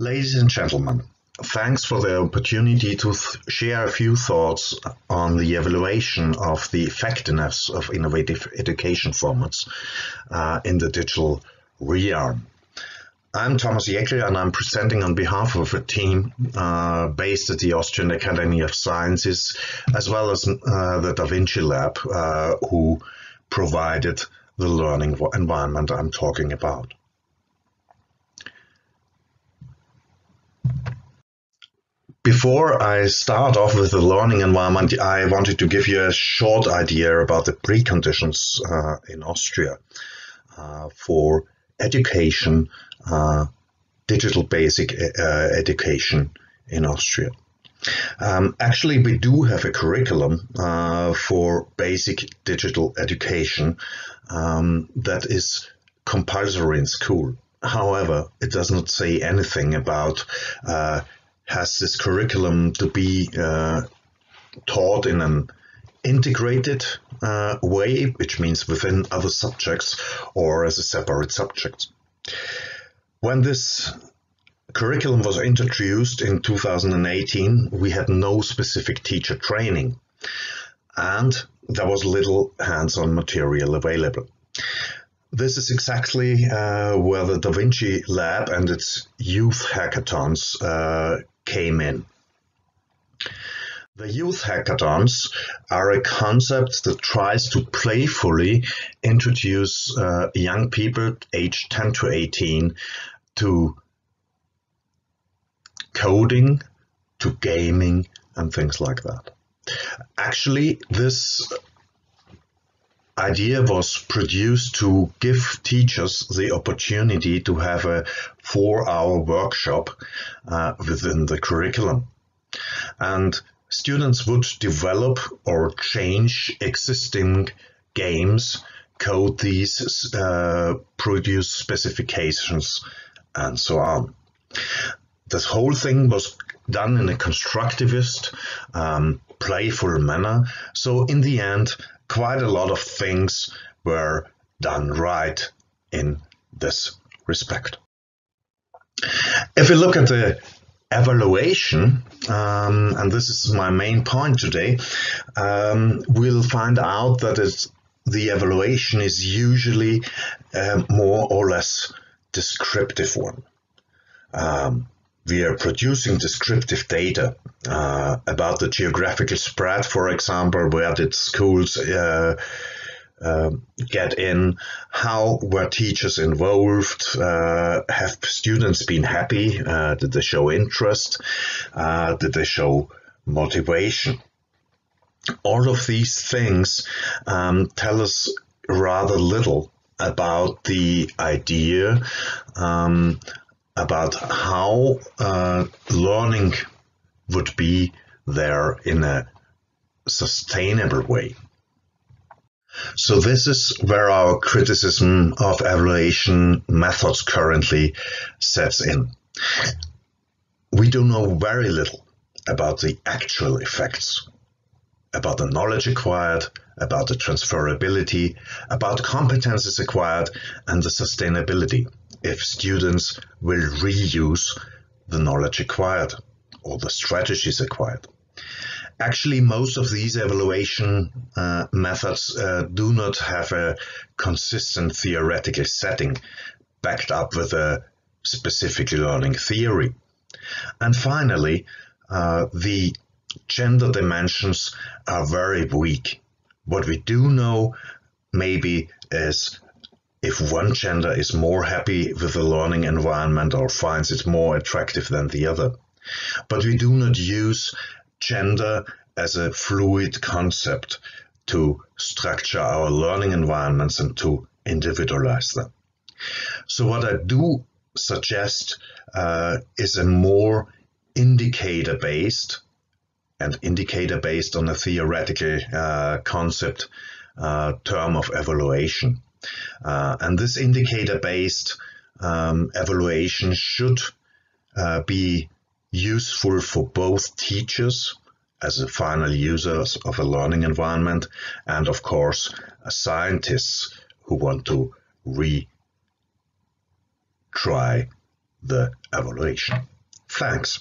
Ladies and gentlemen, thanks for the opportunity to share a few thoughts on the evaluation of the effectiveness of innovative education formats uh, in the digital realm. I'm Thomas Jekel and I'm presenting on behalf of a team uh, based at the Austrian Academy of Sciences as well as uh, the Da Vinci Lab uh, who provided the learning environment I'm talking about. Before I start off with the learning environment, I wanted to give you a short idea about the preconditions uh, in Austria uh, for education, uh, digital basic uh, education in Austria. Um, actually, we do have a curriculum uh, for basic digital education um, that is compulsory in school. However, it does not say anything about uh, has this curriculum to be uh, taught in an integrated uh, way, which means within other subjects or as a separate subject. When this curriculum was introduced in 2018, we had no specific teacher training and there was little hands-on material available. This is exactly uh, where the Da Vinci Lab and its youth hackathons uh, came in. The youth hackathons are a concept that tries to playfully introduce uh, young people aged 10 to 18 to coding, to gaming, and things like that. Actually, this idea was produced to give teachers the opportunity to have a four-hour workshop uh, within the curriculum. And students would develop or change existing games, code these, uh, produce specifications, and so on. This whole thing was done in a constructivist, um, playful manner. So in the end, quite a lot of things were done right in this respect. If we look at the evaluation, um, and this is my main point today, um, we'll find out that the evaluation is usually more or less descriptive one. Um, we are producing descriptive data uh, about the geographical spread, for example, where did schools uh, uh, get in, how were teachers involved, uh, have students been happy, uh, did they show interest, uh, did they show motivation. All of these things um, tell us rather little about the idea um, about how uh, learning would be there in a sustainable way. So this is where our criticism of evaluation methods currently sets in. We do know very little about the actual effects, about the knowledge acquired, about the transferability, about competences acquired, and the sustainability if students will reuse the knowledge acquired or the strategies acquired. Actually, most of these evaluation uh, methods uh, do not have a consistent theoretical setting backed up with a specific learning theory. And finally, uh, the gender dimensions are very weak. What we do know maybe is if one gender is more happy with the learning environment or finds it more attractive than the other. But we do not use gender as a fluid concept to structure our learning environments and to individualize them. So what I do suggest uh, is a more indicator-based and indicator-based on a theoretical uh, concept uh, term of evaluation. Uh, and this indicator-based um, evaluation should uh, be useful for both teachers as a final users of a learning environment and of course scientists who want to retry the evaluation. Thanks.